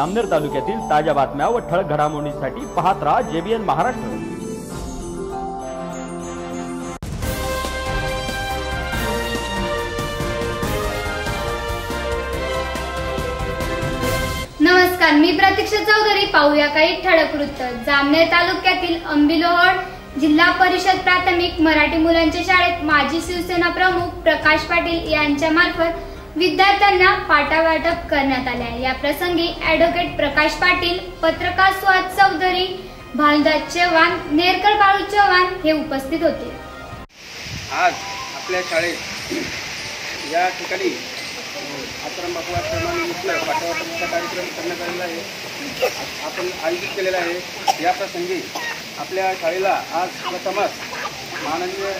अमनेर तालुक्यातील ताज्या बातम्या व ठळक घडामोडींसाठी पाहत राहा जेबीएन महाराष्ट्र. नमस्कार मी प्रतीक्षा चौधरी. पाहूया काही ठळक वृत्त. जामनेर तालुक्यातील अंबिलोहड जिल्हा परिषद प्राथमिक मराठी मुलांच्या शाळेत माजी शिवसेना प्रमुख प्रकाश पाटील यांच्या मार्फत विद्यार्थ्यांना पाठावाटप करण्यात आल्या या प्रसंगी ऍडव्होकेट प्रकाश पाटील पत्रकार सुहास चौधरी भालदास चव्हाण नेरकर बाळू चव्हाण हे उपस्थित होते. आज आपल्या शाळेत या ठिकाणी आश्रम बापू आश्रमानिमित्त पाठवाटपचा कार्यक्रम करण्यात आलेला आहे. आपण आयोजित केलेला आहे. या प्रसंगी आपल्या शाळेला आज प्रथमच माननीय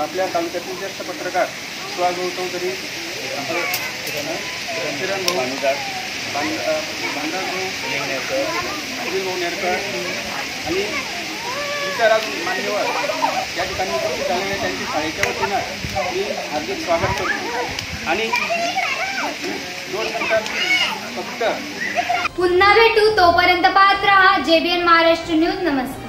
आपल्या तालुक्यातील ज्येष्ठ पत्रकार सुहास भाऊ चौधरी किरण भाऊ भांडार भाऊ अनिल भाऊ नेरकर. आणि इतर मान्यवर. या ठिकाणी उपस्थित झालेल्या त्यांच्या शाळेच्या वतीनं मी हार्दिक स्वागत करतो. आणि दोन मिनिटात फक्त पुन्हा भेटू तोपर्यंत पाहत राहा जेबीएन महाराष्ट्र न्यूज नमस्कार.